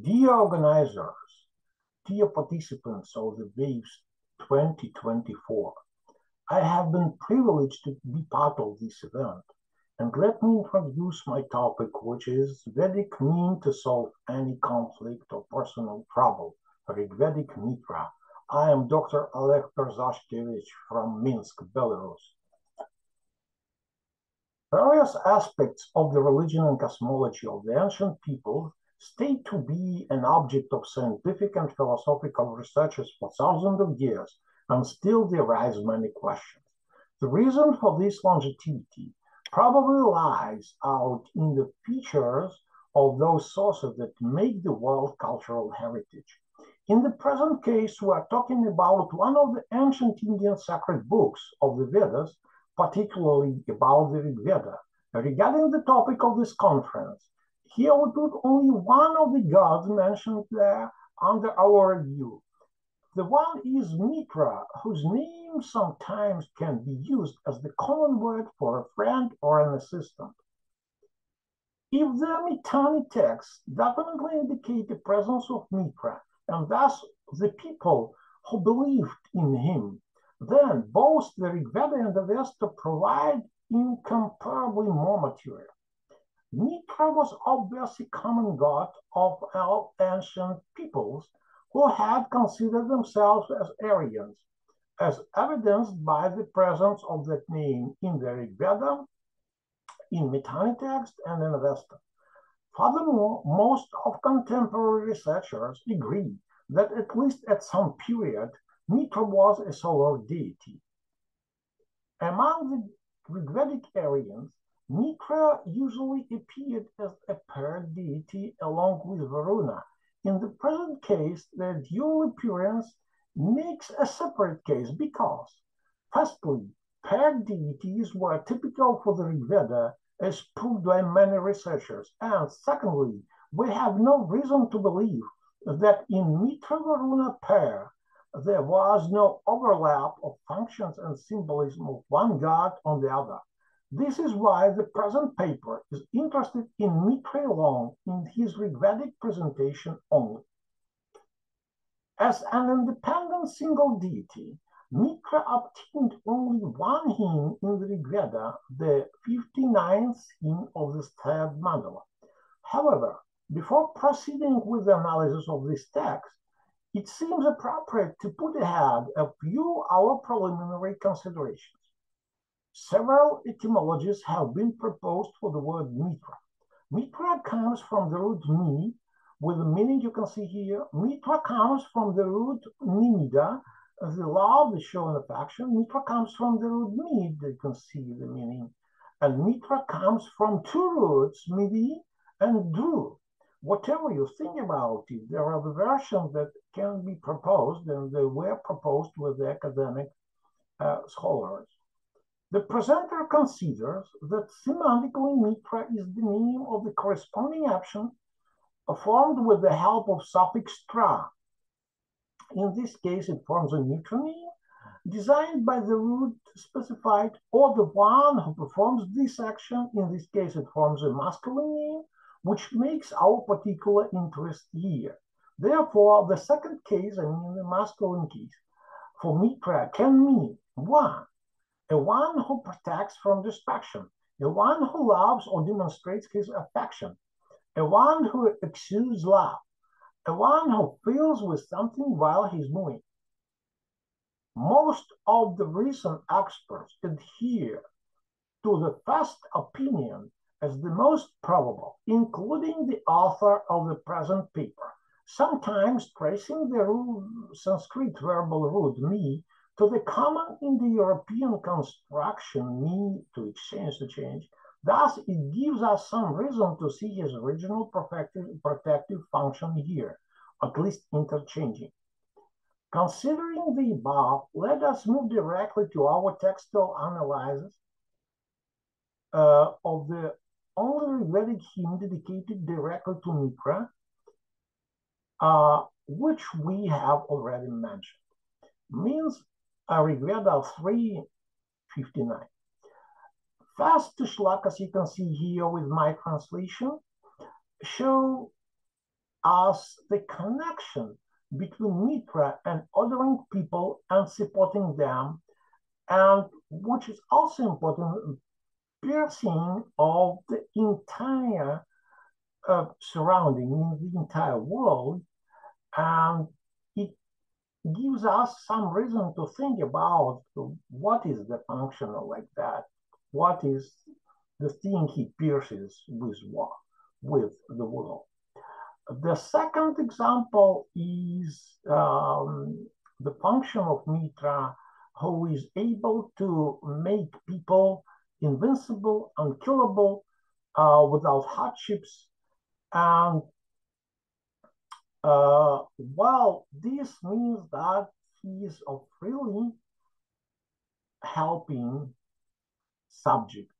Dear organizers, dear participants of the WAVES 2024, I have been privileged to be part of this event. And let me introduce my topic, which is Vedic mean to solve any conflict or personal trouble, Rigvedic Mitra. I am Dr. Oleg Perzashkevich from Minsk, Belarus. Various aspects of the religion and cosmology of the ancient people stay to be an object of scientific and philosophical researches for thousands of years, and still there arise many questions. The reason for this longevity probably lies out in the features of those sources that make the world cultural heritage. In the present case, we are talking about one of the ancient Indian sacred books of the Vedas, particularly about the Rig Veda. Regarding the topic of this conference, here we put only one of the gods mentioned there under our review. The one is Mitra, whose name sometimes can be used as the common word for a friend or an assistant. If the Mitanni texts definitely indicate the presence of Mitra, and thus the people who believed in him, then both the Rigveda and the Avesta provide incomparably more material. Mitra was obviously common god of all ancient peoples who had considered themselves as Aryans, as evidenced by the presence of that name in the Rig Veda, in Mitanni text, and in Avesta. Furthermore, most of contemporary researchers agree that at least at some period, Mitra was a solar deity. Among the Rigvedic Aryans, Mitra usually appeared as a paired deity along with Varuna. In the present case, the dual appearance makes a separate case because, firstly, paired deities were typical for the Rigveda as proved by many researchers, and secondly, we have no reason to believe that in Mitra-Varuna pair, there was no overlap of functions and symbolism of one god on the other. This is why the present paper is interested in Mitra alone in his Rigvedic presentation only. As an independent single deity, Mitra obtained only one hymn in the Rigveda, the 59th hymn of the third mandala. However, before proceeding with the analysis of this text, it seems appropriate to put ahead a few our preliminary considerations. Several etymologies have been proposed for the word mitra. Mitra comes from the root mi, with the meaning you can see here. Mitra comes from the root nimida, the love, the show affection. Mitra comes from the root mid, you can see the meaning. And mitra comes from two roots, midi and dru. Whatever you think about it, there are the versions that can be proposed, and they were proposed with the academic uh, scholars. The presenter considers that semantically mitra is the name of the corresponding action formed with the help of suffix tra. In this case, it forms a neutral name designed by the root specified or the one who performs this action. In this case, it forms a masculine name, which makes our particular interest here. Therefore, the second case, I mean the masculine case, for mitra can mean one, the one who protects from destruction, the one who loves or demonstrates his affection, the one who exudes love, the one who feels with something while he's moving. Most of the recent experts adhere to the first opinion as the most probable, including the author of the present paper, sometimes tracing the Sanskrit verbal root me to the common Indo-European construction need to exchange to change. Thus, it gives us some reason to see his original protective, protective function here, at least interchanging. Considering the above, let us move directly to our textual analysis uh, of the only Vedic hymn dedicated directly to Mitra, uh, which we have already mentioned. Means Rigveda 359. First shlok, as you can see here with my translation, show us the connection between Mitra and othering people and supporting them, and which is also important, piercing of the entire uh, surrounding the entire world, and gives us some reason to think about what is the functional like that, what is the thing he pierces with what, with the world. The second example is um, the function of Mitra, who is able to make people invincible, unkillable, uh, without hardships. And uh, well, this means that he is a really helping subject.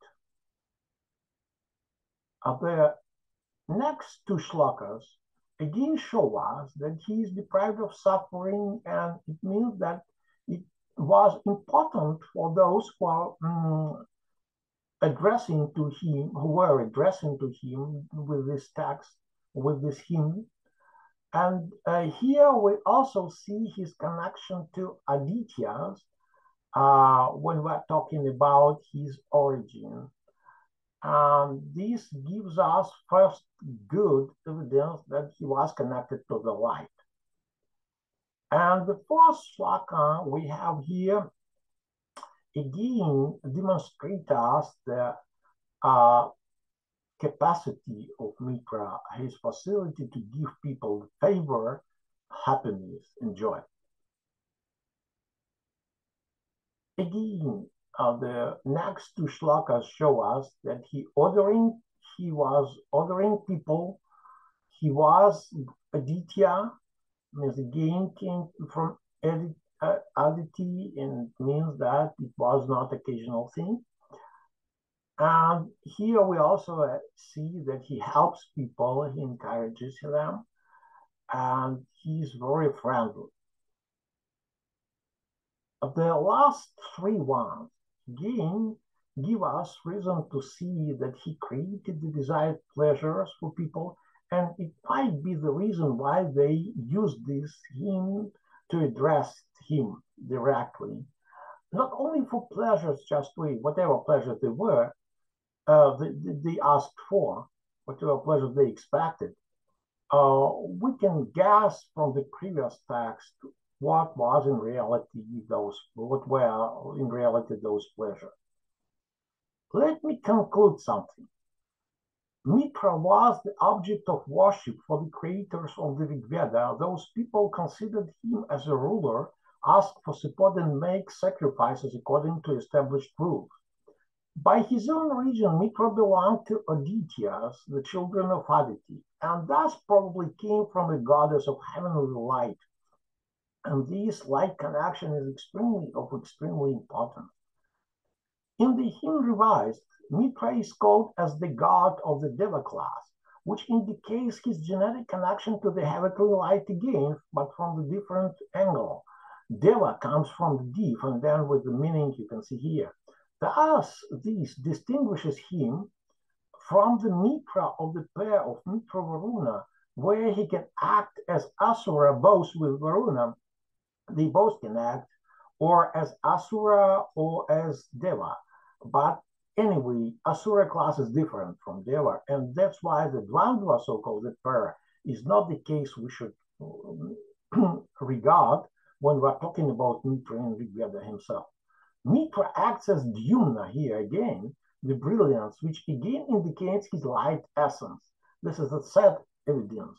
Uh, the next two shlokas again show us that he is deprived of suffering, and it means that it was important for those who are um, addressing to him, who were addressing to him with this text, with this hymn. And uh, here we also see his connection to Adityas uh, when we're talking about his origin. And this gives us first good evidence that he was connected to the light. And the fourth shloka we have here again demonstrates us the uh, capacity of Mitra, his facility to give people favor, happiness, and joy. Again, uh, the next two shlokas show us that he ordering, he was ordering people, he was Aditya, means again came from Aditya uh, and means that it was not occasional thing. And here we also uh, see that he helps people, he encourages them, and he's very friendly. The last three ones, again, give us reason to see that he created the desired pleasures for people, and it might be the reason why they use this hymn to address him directly, not only for pleasures, just we, whatever pleasures they were, uh, they, asked for, whatever pleasures they expected. Uh, we can guess from the previous text what was in reality those, what were in reality those pleasures. Let me conclude something. Mitra was the object of worship for the creators of the Rig Veda. Those people considered him as a ruler, asked for support, and make sacrifices according to established rules. By his own region, Mitra belonged to Adityas, the children of Aditi, and thus probably came from a goddess of heavenly light. And this light connection is extremely of extremely importance. In the hymn revised, Mitra is called as the god of the Deva class, which indicates his genetic connection to the heavenly light again, but from a different angle. Deva comes from the deep, and then with the meaning you can see here. Thus, this distinguishes him from the Mitra of the pair of Mitra Varuna, where he can act as Asura both with Varuna, they both can act, or as Asura or as Deva. But Anyway, Asura class is different from Deva, and that's why the Dvandva, so-called the pair, is not the case we should um, regard when we're talking about Mitra and Rigveda himself. Mitra acts as Dyumna here again, the brilliance, which again indicates his light essence. This is a sad evidence.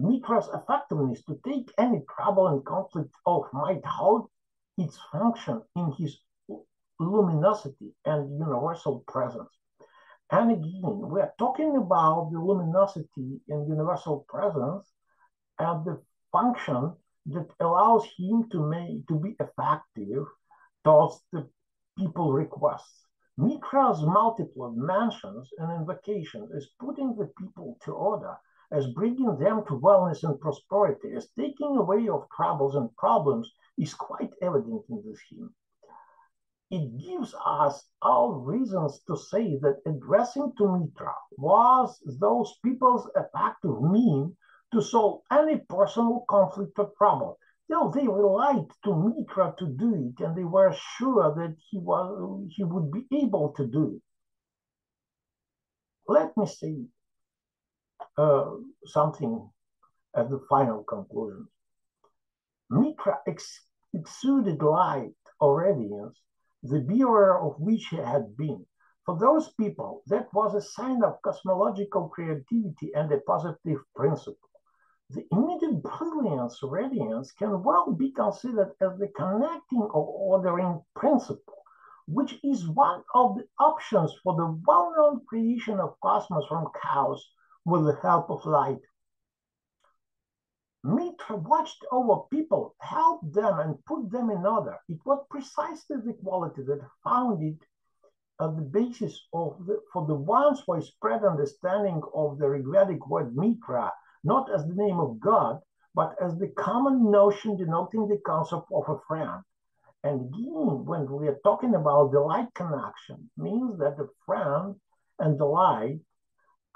Mitra's effectiveness to take any trouble and conflict off might hold its function in his luminosity and universal presence. And again, we are talking about the luminosity and universal presence and the function that allows him to make to be effective towards the people requests. Mitra's multiple mentions and invocations is putting the people to order, as bringing them to wellness and prosperity, as taking away of troubles and problems is quite evident in this hymn it gives us all reasons to say that addressing to Mitra was those people's effective mean to solve any personal conflict or trouble. No, they relied to Mitra to do it, and they were sure that he was he would be able to do it. Let me say uh, something as the final conclusion. Mitra ex exuded light or radiance, the bearer of which he had been. For those people, that was a sign of cosmological creativity and a positive principle. The immediate brilliance radiance can well be considered as the connecting or ordering principle, which is one of the options for the well-known creation of cosmos from chaos with the help of light. Mitra watched over people, helped them, and put them in order. It was precisely the quality that founded the basis of the, for the once widespread understanding of the Rigvedic word Mitra not as the name of God, but as the common notion denoting the concept of a friend. And again, when we are talking about the light connection, means that the friend and the light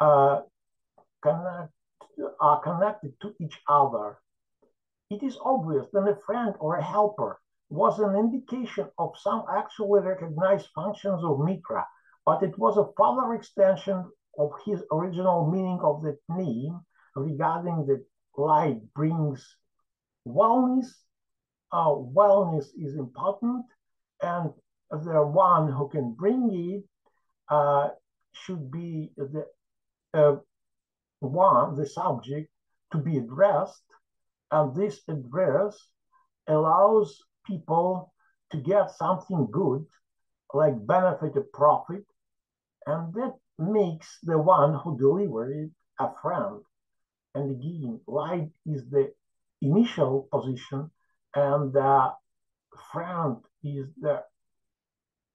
uh, connect, are connected to each other. It is obvious that a friend or a helper was an indication of some actually recognized functions of Mitra, but it was a further extension of his original meaning of the name regarding the light brings wellness. Uh, wellness is important, and the one who can bring it uh, should be the uh, one, the subject, to be addressed, and this address allows people to get something good, like benefit or profit, and that makes the one who delivers it a friend and again, light is the initial position and the front is the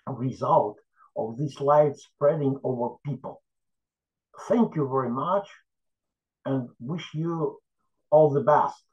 result of this light spreading over people. Thank you very much and wish you all the best.